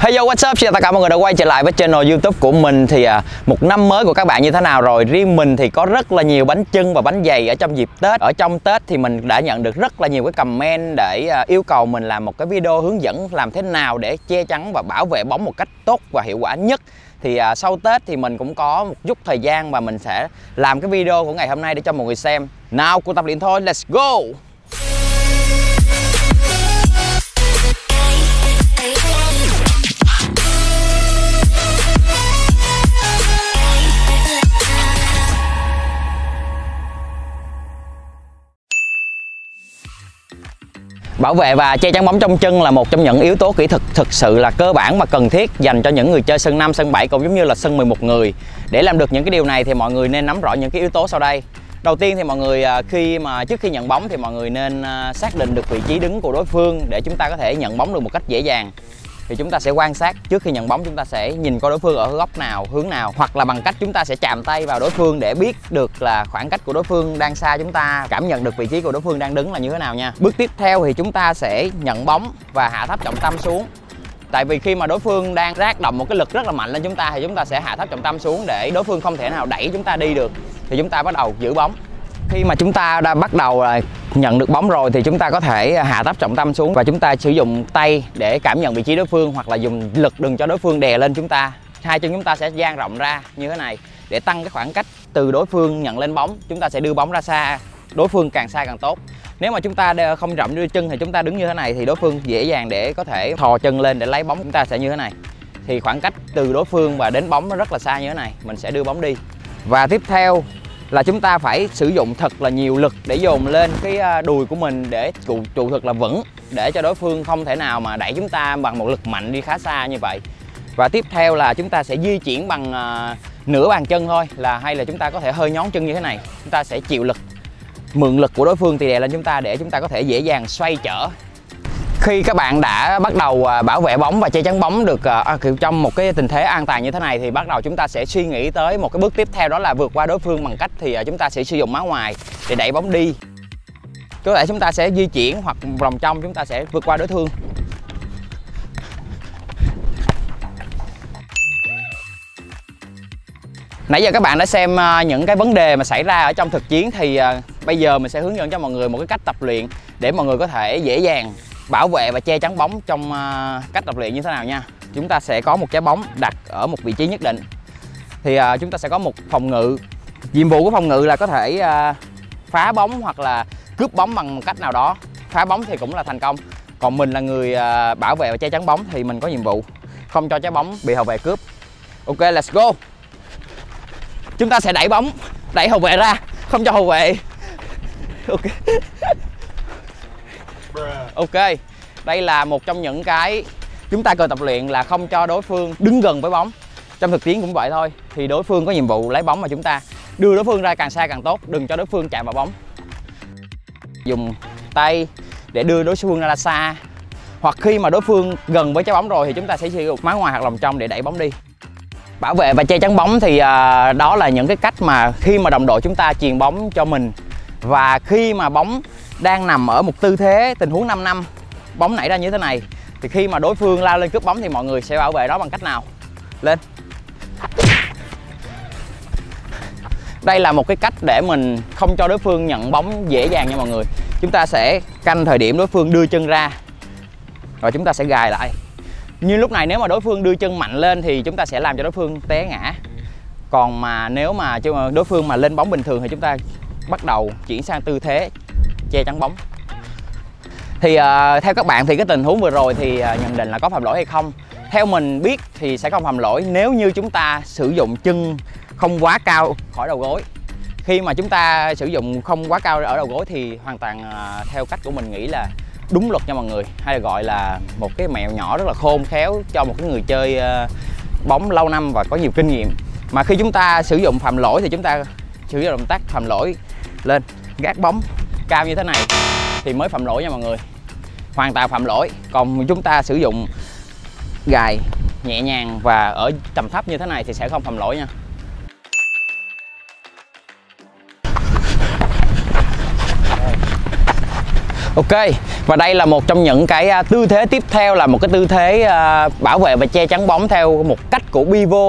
Hey yo, what's up? Xin chào tất cả mọi người đã quay trở lại với channel YouTube của mình Thì à, một năm mới của các bạn như thế nào rồi? Riêng mình thì có rất là nhiều bánh chưng và bánh dày ở trong dịp Tết Ở trong Tết thì mình đã nhận được rất là nhiều cái comment để à, yêu cầu mình làm một cái video hướng dẫn làm thế nào để che chắn và bảo vệ bóng một cách tốt và hiệu quả nhất thì à, sau Tết thì mình cũng có một chút thời gian và mình sẽ làm cái video của ngày hôm nay để cho mọi người xem Nào, cô tập luyện thôi, let's go! Bảo vệ và che chắn bóng trong chân là một trong những yếu tố kỹ thuật thực sự là cơ bản và cần thiết dành cho những người chơi sân 5, sân 7 cũng giống như là sân 11 người. Để làm được những cái điều này thì mọi người nên nắm rõ những cái yếu tố sau đây. Đầu tiên thì mọi người à, khi mà trước khi nhận bóng thì mọi người nên à, xác định được vị trí đứng của đối phương để chúng ta có thể nhận bóng được một cách dễ dàng thì chúng ta sẽ quan sát trước khi nhận bóng, chúng ta sẽ nhìn coi đối phương ở góc nào, hướng nào, hoặc là bằng cách chúng ta sẽ chạm tay vào đối phương để biết được là khoảng cách của đối phương đang xa chúng ta, cảm nhận được vị trí của đối phương đang đứng là như thế nào nha. Bước tiếp theo thì chúng ta sẽ nhận bóng và hạ thấp trọng tâm xuống. Tại vì khi mà đối phương đang rác động một cái lực rất là mạnh lên chúng ta thì chúng ta sẽ hạ thấp trọng tâm xuống để đối phương không thể nào đẩy chúng ta đi được. Thì chúng ta bắt đầu giữ bóng khi mà chúng ta đã bắt đầu là nhận được bóng rồi thì chúng ta có thể hạ thấp trọng tâm xuống và chúng ta sử dụng tay để cảm nhận vị trí đối phương hoặc là dùng lực đừng cho đối phương đè lên chúng ta. Hai chân chúng ta sẽ dang rộng ra như thế này để tăng cái khoảng cách từ đối phương nhận lên bóng. Chúng ta sẽ đưa bóng ra xa, đối phương càng xa càng tốt. Nếu mà chúng ta không rộng đưa chân thì chúng ta đứng như thế này thì đối phương dễ dàng để có thể thò chân lên để lấy bóng. Chúng ta sẽ như thế này. Thì khoảng cách từ đối phương và đến bóng nó rất là xa như thế này. Mình sẽ đưa bóng đi. Và tiếp theo là chúng ta phải sử dụng thật là nhiều lực để dồn lên cái à, đùi của mình để trụ, trụ thật là vững để cho đối phương không thể nào mà đẩy chúng ta bằng một lực mạnh đi khá xa như vậy. Và tiếp theo là chúng ta sẽ di chuyển bằng uh, nửa bàn chân thôi là hay là chúng ta có thể hơi nhón chân như thế này. Chúng ta sẽ chịu lực mượn lực của đối phương thì đè lên chúng ta để chúng ta có thể dễ dàng xoay trở khi các bạn đã bắt đầu à, bảo vệ bóng và che chắn bóng được à, à trong một cái tình thế an toàn như thế này thì bắt đầu chúng ta sẽ suy nghĩ tới một cái bước tiếp theo đó là vượt qua đối phương bằng cách thì à, chúng ta sẽ sử dụng má ngoài để đẩy bóng đi. Có thể chúng ta sẽ di chuyển hoặc vòng trong chúng ta sẽ vượt qua đối phương. Nãy giờ các bạn đã xem những cái vấn đề mà xảy ra ở trong thực chiến thì bây giờ mình sẽ hướng dẫn cho mọi người một cái cách tập luyện để mọi người có thể dễ dàng bảo vệ và che chắn bóng trong à, cách tập luyện như thế nào nha. Chúng ta sẽ có một trái bóng đặt ở một vị trí nhất định. Thì à, chúng ta sẽ có một phòng ngự. Nhiệm vụ của phòng ngự là có thể à, phá bóng hoặc là cướp bóng bằng một cách nào đó. Phá bóng thì cũng là thành công. Còn mình là người bảo vệ và che chắn bóng thì mình có nhiệm vụ không cho trái bóng bị hậu vệ cướp. Ok, let's go. Chúng ta sẽ đẩy bóng, đẩy hậu vệ ra, không cho hậu vệ. Ok ok, đây là một trong những cái chúng ta cần tập luyện là không cho đối phương đứng gần với bóng. Trong thực tiễn cũng vậy thôi, thì đối phương có nhiệm vụ lấy bóng mà chúng ta đưa đối phương ra càng xa càng tốt, đừng cho đối phương chạm vào bóng. Dùng tay để đưa đối phương ra xa, hoặc khi mà đối phương gần với trái bóng rồi thì chúng ta sẽ sử dụng má ngoài hoặc lòng trong để đẩy bóng đi. Bảo vệ và che chắn bóng thì à, đó là những cái cách mà khi mà đồng đội chúng ta truyền bóng cho mình. Và khi mà bóng đang nằm ở một tư thế, tình huống 5 năm, bóng nảy ra như thế này, thì khi mà đối phương lao lên cướp bóng thì mọi người sẽ bảo vệ đó bằng cách nào? Lên. Đây là một cái cách để mình không cho đối phương nhận bóng dễ dàng nha mọi người. Chúng ta sẽ canh thời điểm đối phương đưa chân ra và chúng ta sẽ gài lại. Như lúc này nếu mà đối phương đưa chân mạnh lên thì chúng ta sẽ làm cho đối phương té ngã. Còn mà nếu mà đối phương mà lên bóng bình thường thì chúng ta bắt đầu chuyển sang tư thế che chắn bóng. Thì uh, theo các bạn thì cái tình huống vừa rồi thì uh, nhận định là có phạm lỗi hay không? Theo mình biết thì sẽ không phạm lỗi nếu như chúng ta sử dụng chân không quá cao khỏi đầu gối. Khi mà chúng ta sử dụng không quá cao ở đầu gối thì hoàn toàn uh, theo cách của mình nghĩ là đúng luật nha mọi người. Hay là gọi là một cái mẹo nhỏ rất là khôn khéo cho một cái người chơi uh, bóng lâu năm và có nhiều kinh nghiệm. Mà khi chúng ta sử dụng phạm lỗi thì chúng ta sử dụng động tác phạm lỗi lên gác bóng cao như thế này thì mới phạm lỗi nha mọi người. Hoàn toàn phạm lỗi, còn chúng ta sử dụng gài nhẹ nhàng và ở tầm thấp như thế này thì sẽ không phạm lỗi nha. Ok, và đây là một trong những cái à, tư thế tiếp theo là một cái tư thế à, bảo vệ và che chắn bóng theo một cách của Bivo.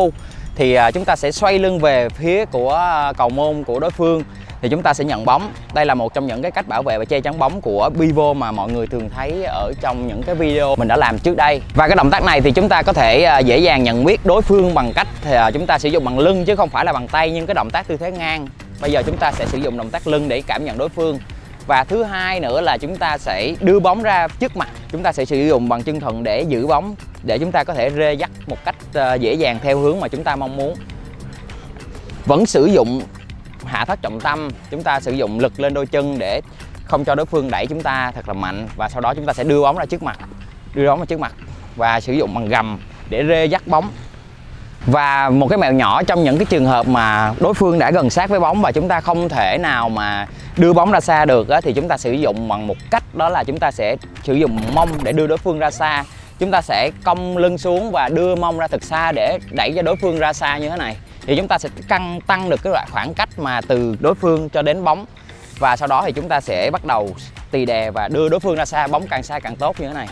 Thì à, chúng ta sẽ xoay lưng về phía của cầu môn của đối phương thì chúng ta sẽ nhận bóng. Đây là một trong những cái cách bảo vệ và che chắn bóng của Bivo mà mọi người thường thấy ở trong những cái video mình đã làm trước đây. Và cái động tác này thì chúng ta có thể à, dễ dàng nhận biết đối phương bằng cách thì chúng ta sử dụng bằng lưng chứ không phải là bằng tay, nhưng cái động tác tư thế ngang. Bây giờ chúng ta sẽ sử dụng động tác lưng để cảm nhận đối phương. Và thứ hai nữa là chúng ta sẽ đưa bóng ra trước mặt. Chúng ta sẽ sử dụng bằng chân thuận để giữ bóng, để chúng ta có thể rê dắt một cách à, dễ dàng theo hướng mà chúng ta mong muốn. Vẫn sử dụng hạ thấp trọng tâm chúng ta sử dụng lực lên đôi chân để không cho đối phương đẩy chúng ta thật là mạnh. Và sau đó chúng ta sẽ đưa bóng ra trước mặt đưa bóng ra trước mặt và sử dụng bằng gầm để rê dắt bóng. Và một cái mẹo nhỏ trong những cái trường hợp mà đối phương đã gần sát với bóng và chúng ta không thể nào mà đưa bóng ra xa được á, thì chúng ta sử dụng bằng một cách đó là chúng ta sẽ sử dụng mông để đưa đối phương ra xa. Chúng ta sẽ cong lưng xuống và đưa mông ra thật xa để đẩy cho đối phương ra xa như thế này thì chúng ta sẽ căng, tăng được cái loại khoảng cách mà từ đối phương cho đến bóng. Và sau đó thì chúng ta sẽ bắt đầu tì đè và đưa đối phương ra xa, bóng càng xa càng tốt như thế này.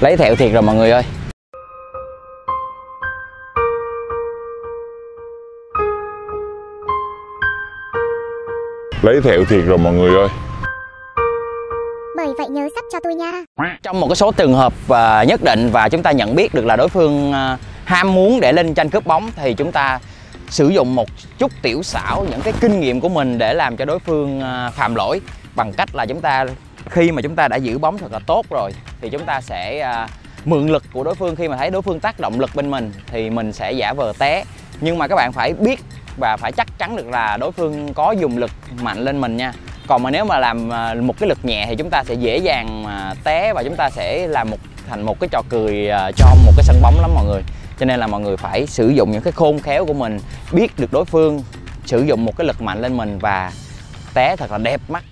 Lấy thẹo thiệt rồi mọi người ơi. Lấy thẹo thiệt rồi mọi người ơi tôi nha. Trong một cái số trường hợp uh, nhất định và chúng ta nhận biết được là đối phương uh, ham muốn để lên tranh cướp bóng thì chúng ta sử dụng một chút tiểu xảo những cái kinh nghiệm của mình để làm cho đối phương uh, phạm lỗi. Bằng cách là chúng ta khi mà chúng ta đã giữ bóng thật là tốt rồi thì chúng ta sẽ uh, mượn lực của đối phương. Khi mà thấy đối phương tác động lực bên mình thì mình sẽ giả vờ té. Nhưng mà các bạn phải biết và phải chắc chắn được là đối phương có dùng lực mạnh lên mình nha còn mà nếu mà làm à, một cái lực nhẹ thì chúng ta sẽ dễ dàng mà té và chúng ta sẽ làm một, thành một cái trò cười à, cho một cái sân bóng lắm mọi người. Cho nên là mọi người phải sử dụng những cái khôn khéo của mình, biết được đối phương sử dụng một cái lực mạnh lên mình và té thật là đẹp mắt.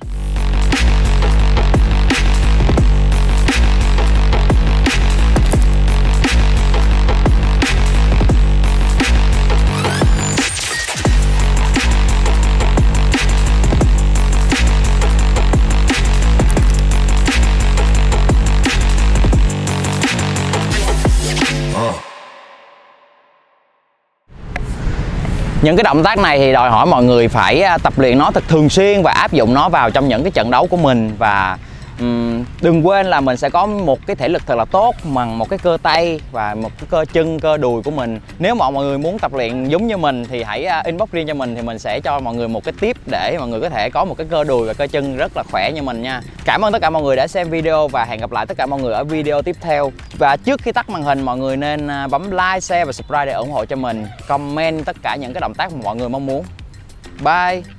Những cái động tác này thì đòi hỏi mọi người phải à, tập luyện nó thật thường xuyên và áp dụng nó vào trong những cái trận đấu của mình và um, đừng quên là mình sẽ có một cái thể lực thật là tốt bằng một cái cơ tay và một cái cơ chân cơ đùi của mình. Nếu mà mọi người muốn tập luyện giống như mình thì hãy à, inbox riêng cho mình thì mình sẽ cho mọi người một cái tip để mọi người có thể có một cái cơ đùi và cơ chân rất là khỏe như mình nha. Cảm ơn tất cả mọi người đã xem video và hẹn gặp lại tất cả mọi người ở video tiếp theo. Và trước khi tắt màn hình mọi người nên à, bấm like share và subscribe để ủng hộ cho mình. Comment tất cả những cái động tác mà mọi người mong muốn. Bye!